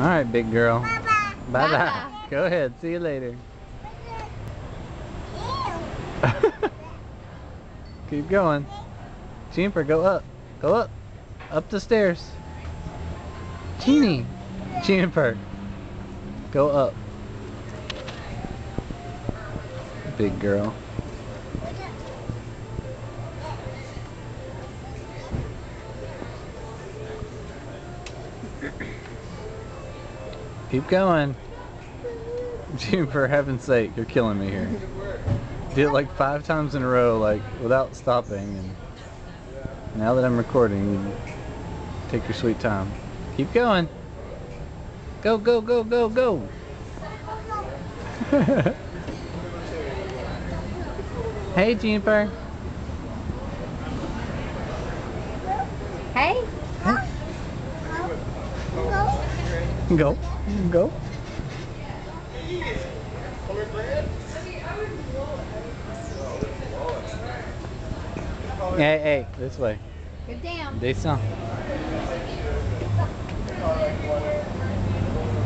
All right, big girl. Bye-bye. Bye bye. Go ahead. See you later. Keep going. Juniper, go up. Go up. Up the stairs. Genie. Juniper. Go up. Big girl. Keep going. Juniper, for heaven's sake, you're killing me here. Did it like five times in a row, like without stopping, and now that I'm recording, you take your sweet time. Keep going. Go, go, go, go, go. hey, Juniper. Hey. Go, go. Hey, hey, this way. Good. No.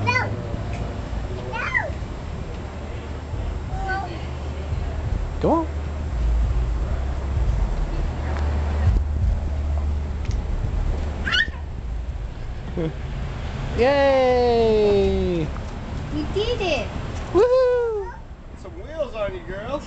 No. Go on. Yay! We did it. Woohoo! Some wheels on you, girl.